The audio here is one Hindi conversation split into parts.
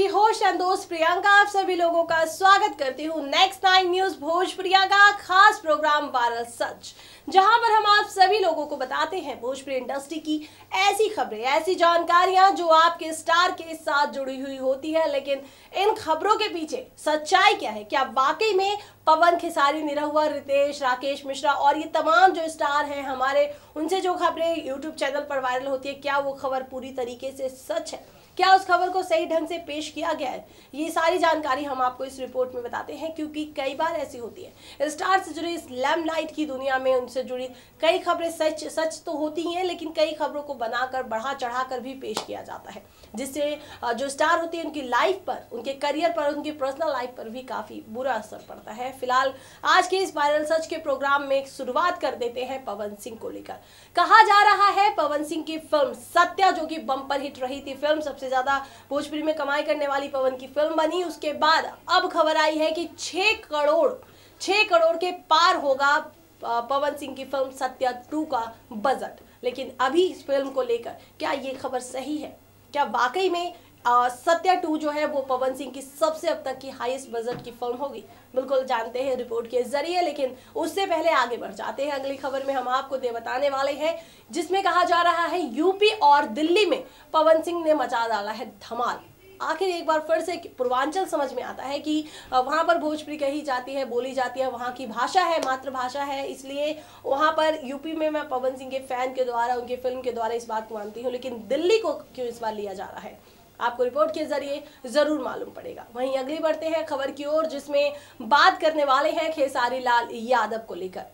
आपकी होश एंड प्रियंका, आप सभी लोगों का स्वागत करती हूँ नेक्स्ट नाइन न्यूज़ भोजप्रिया का खास प्रोग्राम वायरल सच, जहाँ पर हम आप सभी लोगों को बताते हैं भोजपुरी इंडस्ट्री की ऐसी खबरें, ऐसी जानकारियाँ जो आपके स्टार के साथ जुड़ी हुई होती है। लेकिन इन खबरों के पीछे सच्चाई क्या है? क्या वाकई में पवन खेसारी निरहुआ रितेश, राकेश मिश्रा और ये तमाम जो स्टार हैं हमारे, उनसे जो खबरें यूट्यूब चैनल पर वायरल होती है, क्या वो खबर पूरी तरीके से सच है? क्या उस खबर को सही ढंग से पेश किया गया है? ये सारी जानकारी हम आपको इस रिपोर्ट में बताते हैं, क्योंकि कई बार ऐसी होती है। स्टार से जुड़ी इस लैमलाइट की दुनिया में उनसे जुड़ी कई खबरें सच सच तो होती हैं लेकिन कई खबरों को बनाकर, बढ़ा चढ़ाकर भी पेश किया जाता है। जिससे जो स्टार होती है, उनकी लाइफ पर, उनके करियर पर, उनकी पर्सनल लाइफ पर भी काफ़ी बुरा असर पड़ता है। फ़िलहाल, आज के इस वायरल सच के प्रोग्राम में शुरुआत कर देते हैं पवन सिंह को लेकर। कहा जा रहा है, पवन सिंह की फ़िल्म सत्या, जो कि बम्पर हिट रही थी फ़िल्म, सबसे ज़्यादा भोजपुरी में कमाई करने वाली पवन की फ़िल्म बनी। उसके बाद अब खबर आई है कि छह करोड़ छह करोड़ के पार होगा पवन सिंह की फ़िल्म सत्या टू का बजट। लेकिन अभी इस फ़िल्म को लेकर क्या ये खबर सही है? क्या वाकई में आ, सत्या टू जो है वो पवन सिंह की सबसे अब तक की हाईएस्ट बजट की फ़िल्म होगी? बिल्कुल जानते हैं रिपोर्ट के ज़रिए लेकिन उससे पहले आगे बढ़ जाते हैं अगली खबर में हम आपको दे बताने वाले हैं जिसमें कहा जा रहा है यूपी और दिल्ली में पवन सिंह ने मचा डाला है धमाल। आखिर एक बार फिर से पूर्वांचल समझ में आता है कि वहाँ पर भोजपुरी कही जाती है, बोली जाती है, वहाँ की भाषा है, मातृभाषा है, इसलिए वहाँ पर यूपी में मैं पवन सिंह के फ़ैन के द्वारा, उनके फ़िल्म के द्वारा इस बात को मानती हूँ, लेकिन दिल्ली को क्यों इस बार लिया जा रहा है? आपको रिपोर्ट के ज़रिए ज़रूर मालूम पड़ेगा। वहीं अगली बढ़ते हैं खबर की ओर, जिसमें बात करने वाले हैं खेसारी लाल यादव को लेकर।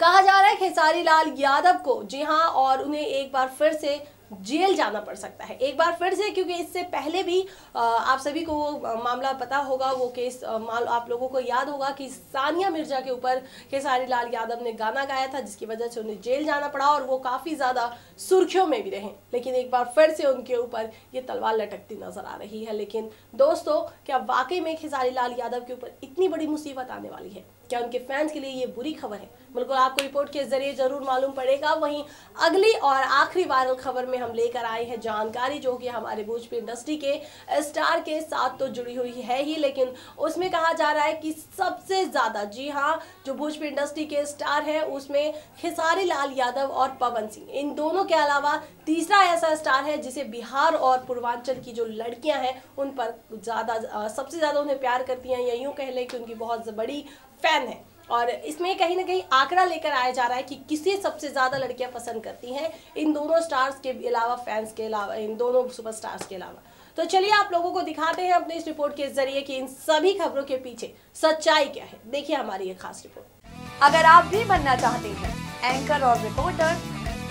कहा जा रहा है खेसारी लाल यादव को, जी हाँ और उन्हें एक बार फिर से जेल जाना पड़ सकता है। एक बार फिर से, क्योंकि इससे पहले भी आप सभी को वो मामला पता होगा, वो केस माल आप लोगों को याद होगा कि सानिया मिर्ज़ा के ऊपर खेसारी लाल यादव ने गाना गाया था, जिसकी वजह से उन्हें जेल जाना पड़ा और वो काफ़ी ज़्यादा सुर्खियों में भी रहे। लेकिन एक बार फिर से उनके ऊपर ये तलवार लटकती नज़र आ रही है। लेकिन दोस्तों, क्या वाकई में खेसारी लाल यादव के ऊपर इतनी बड़ी मुसीबत आने वाली है? क्या उनके फैंस के लिए ये बुरी खबर है। बिल्कुल, आपको रिपोर्ट के ज़रिए ज़रूर मालूम पड़ेगा। वहीं अगली और आखिरी वायरल खबर में हम लेकर आए हैं जानकारी, जो कि हमारे भोजपुरी इंडस्ट्री के स्टार के साथ तो जुड़ी हुई है ही, लेकिन उसमें कहा जा रहा है कि सबसे ज़्यादा, जी हाँ जो भोजपुरी इंडस्ट्री के स्टार है, उसमें खेसारी लाल यादव और पवन सिंह। इन दोनों के अलावा तीसरा ऐसा स्टार है जिसे बिहार और पूर्वांचल की जो लड़कियाँ हैं, उन पर ज़्यादा, सबसे ज़्यादा उन्हें प्यार करती हैं। या यूँ कह लें कि उनकी बहुत बड़ी फ़ैन है। और इसमें कहीं ना कहीं आंकड़ा लेकर आया जा रहा है कि किसे सबसे ज़्यादा लड़कियाँ पसंद करती हैं इन दोनों स्टार्स के अलावा फैंस के अलावा, इन दोनों सुपरस्टार्स के अलावा। तो चलिए आप लोगों को दिखाते हैं अपने इस रिपोर्ट के ज़रिए कि इन सभी खबरों के पीछे सच्चाई क्या है। देखिए हमारी ये खास रिपोर्ट अगर आप भी बनना चाहते हैं एंकर और रिपोर्टर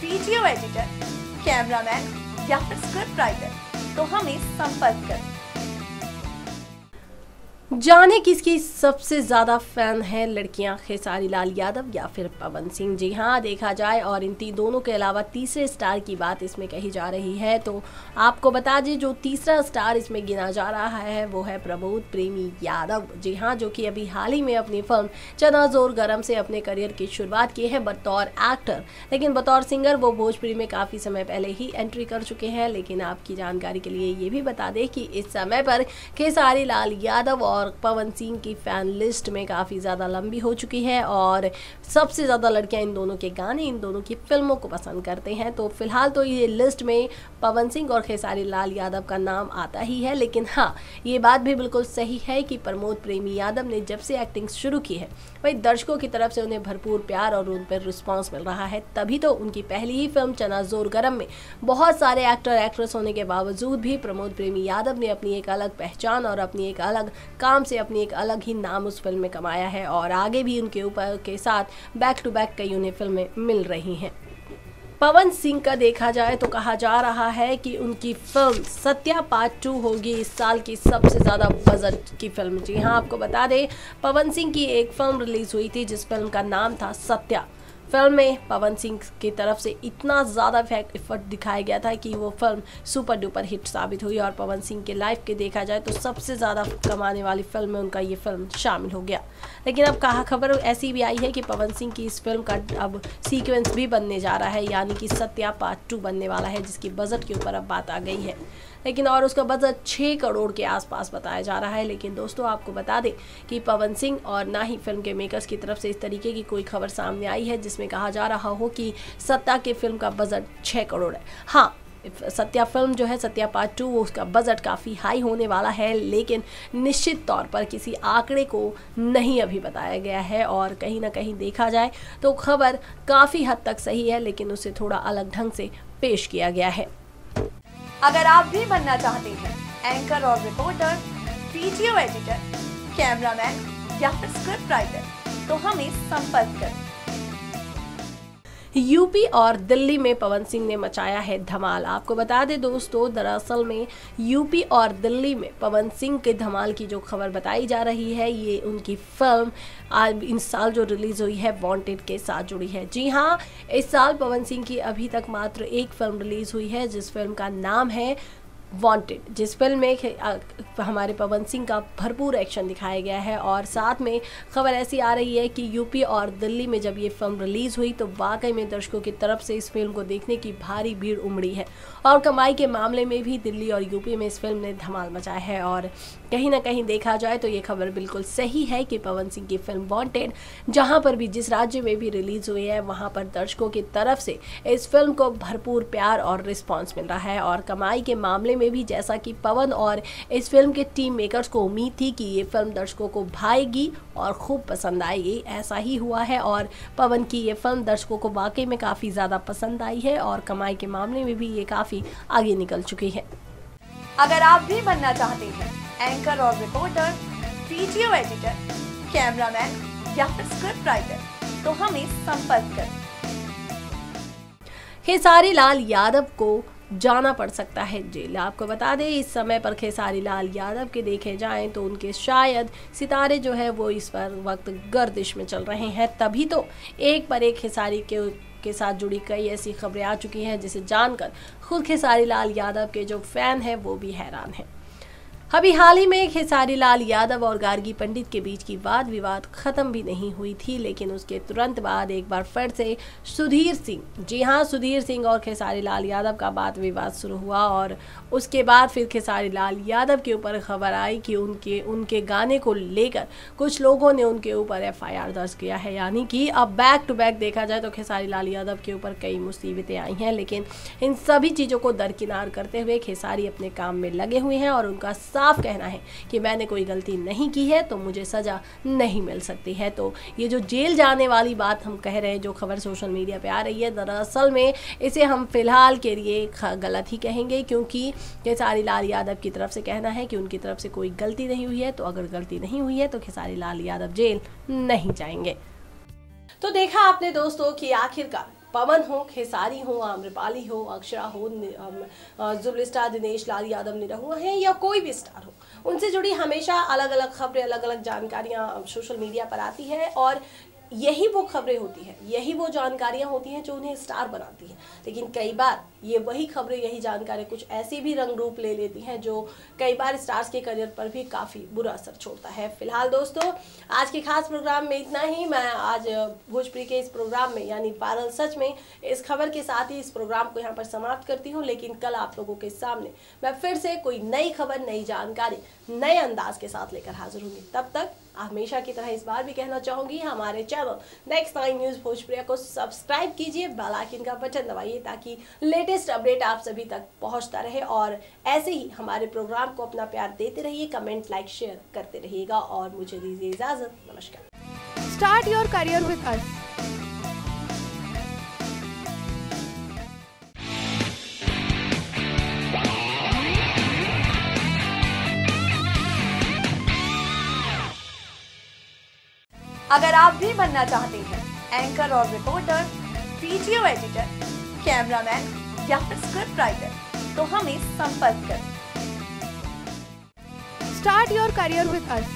वीडियो एडिटर कैमरामैन या फिर स्क्रिप्ट राइटर तो हमें संपर्क करें। जाने किसकी सबसे ज़्यादा फ़ैन है लड़कियाँ खेसारी लाल यादव या फिर पवन सिंह? जी हाँ देखा जाए और इन तीन दोनों के अलावा तीसरे स्टार की बात इसमें कही जा रही है तो आपको बता दें जो तीसरा स्टार इसमें गिना जा रहा है, वो है प्रबोध प्रेमी यादव। जी हाँ जो कि अभी हाल ही में अपनी फ़िल्म चना ज़ोर गरम से अपने करियर की शुरुआत की है, बतौर एक्टर। लेकिन बतौर सिंगर वो भोजपुरी में काफ़ी समय पहले ही एंट्री कर चुके हैं, लेकिन आपकी जानकारी के लिए ये भी बता दें कि इस समय पर खेसारी लाल यादव और और पवन सिंह की फ़ैन लिस्ट में काफ़ी ज़्यादा लंबी हो चुकी है और सबसे ज़्यादा लड़कियाँ इन दोनों के गाने, इन दोनों की फ़िल्मों को पसंद करते हैं। तो फ़िलहाल तो ये लिस्ट में पवन सिंह और खेसारी लाल यादव का नाम आता ही है, लेकिन हाँ ये बात भी बिल्कुल सही है कि प्रमोद प्रेमी यादव ने जब से एक्टिंग शुरू की है, वही दर्शकों की तरफ़ से उन्हें भरपूर प्यार और उन पर रिस्पॉन्स मिल रहा है। तभी तो उनकी पहली ही फ़िल्म चना ज़ोर गरम में बहुत सारे एक्टर एक्ट्रेस होने के बावजूद भी प्रमोद प्रेमी यादव ने अपनी एक अलग पहचान और अपनी एक अलग काम से अपनी एक अलग ही नाम उस फ़िल्म में कमाया है और आगे भी उनके ऊपर के साथ बैक टू बैक कई उन्हें फ़िल्में मिल रही हैं। पवन सिंह का देखा जाए तो कहा जा रहा है कि उनकी फ़िल्म सत्या पार्ट टू होगी। इस साल की सबसे ज़्यादा बजट की फ़िल्म। जी हाँ आपको बता दें, पवन सिंह की एक फ़िल्म रिलीज़ हुई थी, जिस फ़िल्म का नाम था सत्या। फ़िल्म में पवन सिंह की तरफ़ से इतना ज़्यादा एफर्ट दिखाया गया था कि वो फ़िल्म सुपर डुपर हिट साबित हुई और पवन सिंह के लाइफ के देखा जाए तो सबसे ज़्यादा कमाने वाली फ़िल्म में उनका ये फ़िल्म शामिल हो गया। लेकिन अब कहा खबर ऐसी भी आई है कि पवन सिंह की इस फ़िल्म का अब सीक्वेंस भी बनने जा रहा है, यानी कि सत्या पार्ट टू बनने वाला है, जिसकी बजट के ऊपर अब बात आ गई है। लेकिन और उसका बजट छः करोड़ के आसपास बताया जा रहा है, लेकिन दोस्तों आपको बता दें कि पवन सिंह और ना ही फ़िल्म के मेकर्स की तरफ़ से इस तरीके की कोई खबर सामने आई है जिसमें कहा जा रहा हो कि सत्ता के फ़िल्म का बजट छः करोड़ है। हाँ सत्या फ़िल्म जो है, सत्या पार्ट टू उसका बजट काफ़ी हाई होने वाला है, लेकिन निश्चित तौर पर किसी आंकड़े को नहीं अभी बताया गया है और कहीं ना कहीं देखा जाए तो खबर काफ़ी हद तक सही है, लेकिन उसे थोड़ा अलग ढंग से पेश किया गया है। अगर आप भी बनना चाहते हैं एंकर और रिपोर्टर वीडियो एडिटर कैमरामैन या फिर स्क्रिप्ट राइटर तो हमें संपर्क करें। यूपी और दिल्ली में पवन सिंह ने मचाया है धमाल। आपको बता दें दोस्तों, दरअसल में यूपी और दिल्ली में पवन सिंह के धमाल की जो खबर बताई जा रही है, ये उनकी फ़िल्म आज इन साल जो रिलीज़ हुई है वांटेड के साथ जुड़ी है। जी हाँ इस साल पवन सिंह की अभी तक मात्र एक फ़िल्म रिलीज़ हुई है, जिस फ़िल्म का नाम है वांटेड जिस फ़िल्म में हमारे पवन सिंह का भरपूर एक्शन दिखाया गया है और साथ में खबर ऐसी आ रही है कि यूपी और दिल्ली में जब ये फ़िल्म रिलीज़ हुई तो वाकई में दर्शकों की तरफ़ से इस फ़िल्म को देखने की भारी भीड़ उमड़ी है। और कमाई के मामले में भी दिल्ली और यूपी में इस फ़िल्म ने धमाल मचाया है और कहीं ना कहीं देखा जाए तो ये खबर बिल्कुल सही है कि पवन सिंह की फ़िल्म वॉन्टेड जहाँ पर भी जिस राज्य में भी रिलीज़ हुई है, वहाँ पर दर्शकों की तरफ़ से इस फ़िल्म को भरपूर प्यार और रिस्पॉन्स मिल रहा है और कमाई के मामले में भी जैसा कि पवन और इस फ़िल्म के टीम मेकर्स को उम्मीद थी कि ये फ़िल्म दर्शकों को भाएगी और खूब पसंद आएगी। ऐसा ही हुआ है और पवन की ये फ़िल्म दर्शकों को वाकई में काफ़ी ज़्यादा पसंद आई है और कमाई के मामले में भी ये काफ़ी आगे निकल चुकी है। अगर आप भी बनना चाहते हैं एंकर और रिपोर्टर वीडियो एडिटर कैमरामैन या फिर स्क्रिप्ट राइटर तो हमें संपर्क करें। खेसारी लाल यादव को जाना पड़ सकता है जेल। आपको बता दें, इस समय पर खेसारी लाल यादव के देखे जाएँ तो उनके शायद सितारे जो है वो इस पर वक्त गर्दिश में चल रहे हैं। तभी तो एक पर एक खेसारी के के साथ जुड़ी कई ऐसी खबरें आ चुकी हैं, जिसे जानकर खुद खेसारी लाल यादव के जो फ़ैन हैं वो भी हैरान हैं। अभी हाल ही में खेसारी लाल यादव और गार्गी पंडित के बीच की वाद विवाद खत्म भी नहीं हुई थी, लेकिन उसके तुरंत बाद एक बार फिर से सुधीर सिंह, जी हाँ सुधीर सिंह और खेसारी लाल यादव का वाद विवाद शुरू हुआ और उसके बाद फिर खेसारी लाल यादव के ऊपर खबर आई कि उनके उनके गाने को लेकर कुछ लोगों ने उनके ऊपर एफआईआर दर्ज किया है। यानी कि अब बैक टू बैक देखा जाए तो खेसारी लाल यादव के ऊपर कई मुसीबतें आई हैं, लेकिन इन सभी चीज़ों को दरकिनार करते हुए खेसारी अपने काम में लगे हुए हैं और उनका साफ़ कहना है कि मैंने कोई गलती नहीं की है तो मुझे सज़ा नहीं मिल सकती है। तो ये जो जेल जाने वाली बात हम कह रहे हैं, जो खबर सोशल मीडिया पे आ रही है, दरअसल में इसे हम फ़िलहाल के लिए गलत ही कहेंगे, क्योंकि खेसारी लाल यादव की तरफ़ से कहना है कि उनकी तरफ़ से कोई गलती नहीं हुई है तो अगर गलती नहीं हुई है तो खेसारी लाल यादव जेल नहीं जाएँगे। तो देखा आपने दोस्तों कि आखिरकार पवन हो, खेसारी हो, आम्रपाली हो, अक्षरा हो जुबल स्टार दिनेश, लाल यादव, निरहुआ हैं या कोई भी स्टार हो। उनसे जुड़ी हमेशा अलग अलग खबरें अलग अलग जानकारियाँ सोशल मीडिया पर आती है और यही वो खबरें होती हैं, यही वो जानकारियाँ होती हैं जो उन्हें स्टार बनाती हैं। लेकिन कई बार ये वही खबरें, यही जानकारी कुछ ऐसी भी रंग रूप ले लेती हैं जो कई बार स्टार्स के करियर पर भी काफ़ी बुरा असर छोड़ता है। फ़िलहाल दोस्तों, आज के खास प्रोग्राम में इतना ही। मैं आज भोजपुरी के इस प्रोग्राम में, यानी पारल सच में, इस खबर के साथ ही इस प्रोग्राम को यहाँ पर समाप्त करती हूँ। लेकिन कल आप लोगों के सामने मैं फिर से कोई नई खबर, नई जानकारी, नए अंदाज के साथ लेकर हाजिर होंगी। तब तक हमेशा की तरह इस बार भी कहना चाहूँगी, हमारे channel next nine news Bhojpriya को सब्सक्राइब कीजिए बेल आइकन का बटन दबाइए ताकि लेटेस्ट अपडेट आप सभी तक पहुँचता रहे और ऐसे ही हमारे प्रोग्राम को अपना प्यार देते रहिए कमेंट लाइक शेयर करते रहिएगा और मुझे दीजिए इजाज़त। नमस्कार। स्टार्ट योर करियर विद अगर आप भी बनना चाहते हैं एंकर और रिपोर्टर वीडियो एडिटर कैमरामैन या फिर स्क्रिप्ट राइटर तो हमें संपर्क करें। Start your career with us